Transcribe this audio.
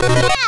Bye.